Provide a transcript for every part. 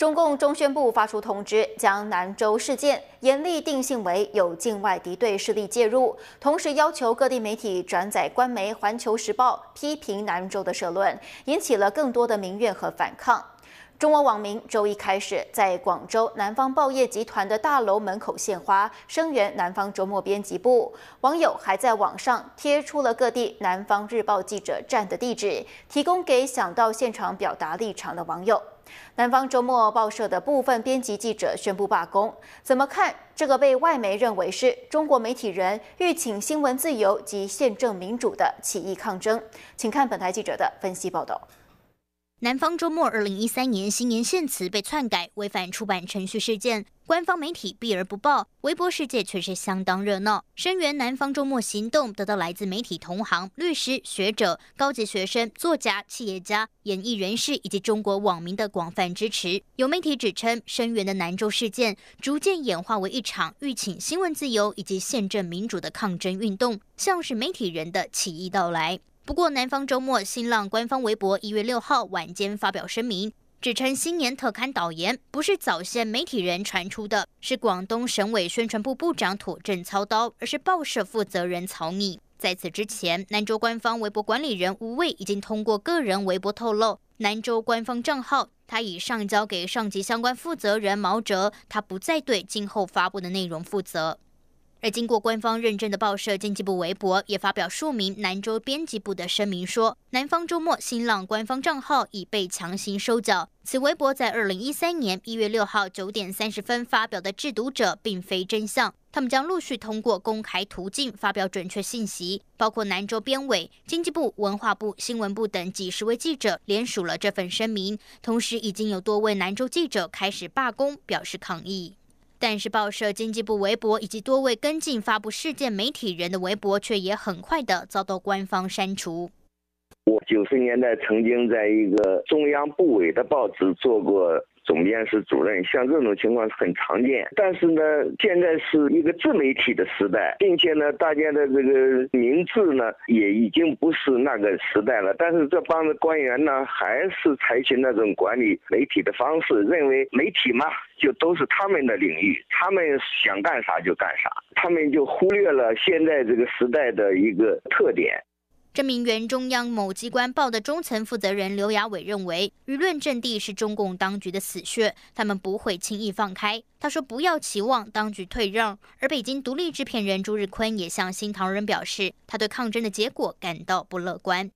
中共中宣部发出通知，将南州事件严厉定性为有境外敌对势力介入，同时要求各地媒体转载官媒《环球时报》批评南州的社论，引起了更多的民怨和反抗。中国网民周一开始在广州南方报业集团的大楼门口献花，声援南方周末编辑部。网友还在网上贴出了各地南方日报记者站的地址，提供给想到现场表达立场的网友。南方周末报社的部分编辑记者宣布罢工，怎么看这个被外媒认为是中国媒体人欲请新闻自由及宪政民主的起义抗争？请看本台记者的分析报道。南方周末二零一三年新年献词被篡改，违反出版程序事件，官方媒体避而不报，微博世界却是相当热闹。声援南方周末行动得到来自媒体同行、律师、学者、高级学生、作家、企业家、演艺人士以及中国网民的广泛支持。有媒体指称，声援的南州事件逐渐演化为一场欲请新闻自由以及宪政民主的抗争运动，像是媒体人的起义到来。不过，南方周末新浪官方微博一月六号晚间发表声明，指称新年特刊导言不是早先媒体人传出的，是广东省委宣传部部长妥正操刀，而是报社负责人曹拟。在此之前，南州官方微博管理人吴卫已经通过个人微博透露，南州官方账号他已上交给上级相关负责人毛哲，他不再对今后发布的内容负责。而经过官方认证的报社经济部微博也发表数名南州编辑部的声明，说南方周末新浪官方账号已被强行收缴。此微博在二零一三年一月六号九点三十分发表的制毒者，并非真相。他们将陆续通过公开途径发表准确信息，包括南州编委、经济部、文化部、新闻部等几十位记者联署了这份声明。同时，已经有多位南州记者开始罢工，表示抗议。但是，报社经济部微博以及多位跟进发布事件媒体人的微博，却也很快的遭到官方删除。我九十年代曾经在一个中央部委的报纸做过。总编室主任，像这种情况是很常见。但是呢，现在是一个自媒体的时代，并且呢，大家的这个名字呢，也已经不是那个时代了。但是这帮子官员呢，还是采取那种管理媒体的方式，认为媒体嘛，就都是他们的领域，他们想干啥就干啥，他们就忽略了现在这个时代的一个特点。这名原中央某机关报的中层负责人刘亚伟认为，舆论阵地是中共当局的死穴，他们不会轻易放开。他说：“不要期望当局退让。”而北京独立制片人朱日坤也向新唐人表示，他对抗争的结果感到不乐观。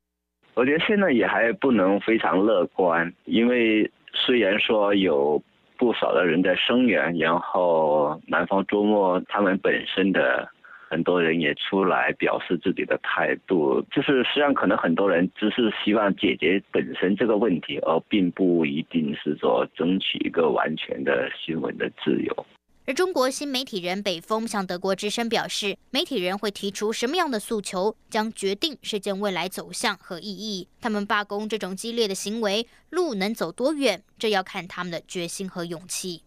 我觉得现在也还不能非常乐观，因为虽然说有不少的人在声援，然后南方周末他们本身的。很多人也出来表示自己的态度，就是实际上可能很多人只是希望解决本身这个问题，而并不一定是说争取一个完全的新闻的自由。而中国新媒体人北风向德国之声表示，媒体人会提出什么样的诉求，将决定事件未来走向和意义。他们罢工这种激烈的行为，路能走多远，这要看他们的决心和勇气。